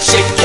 shake